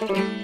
Bye.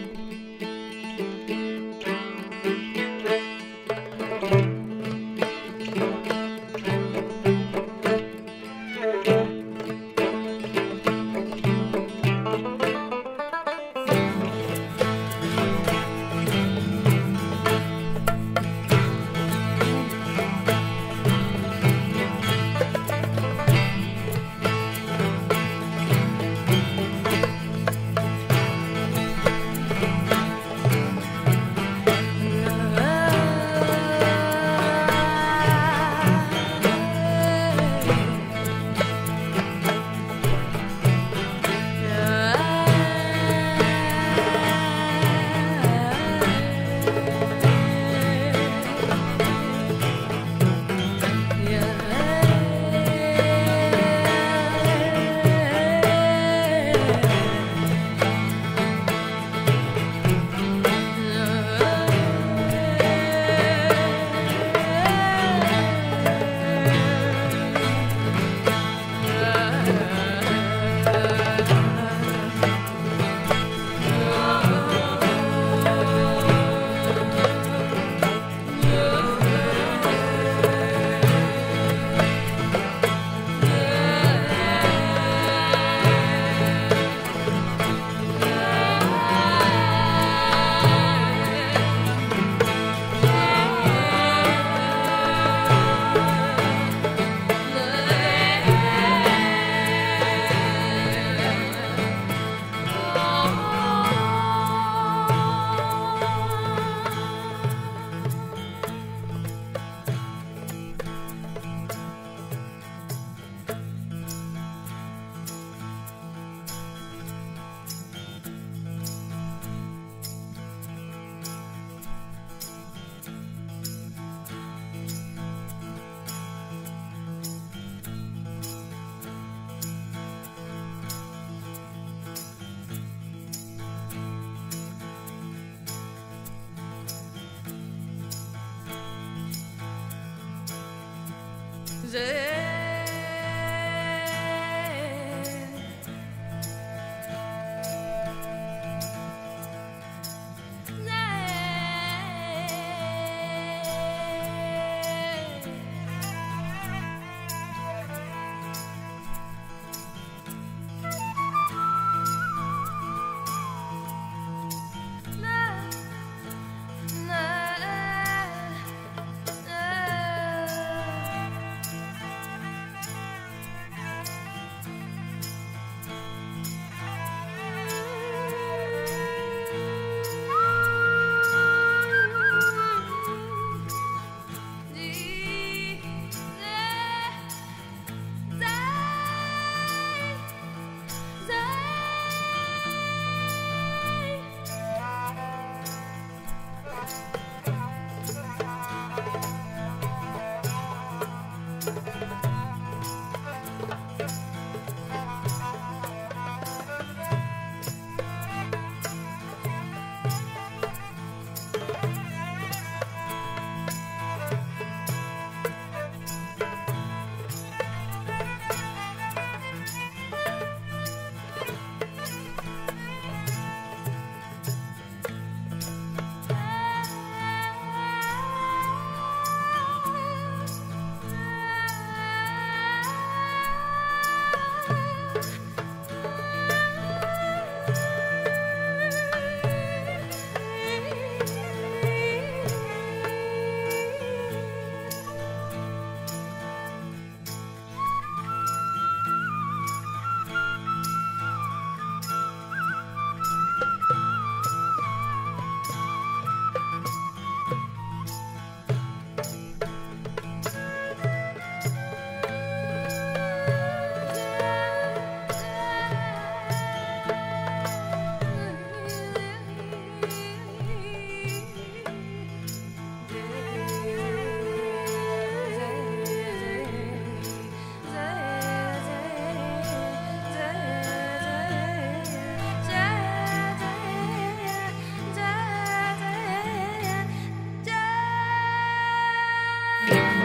Ze Bye.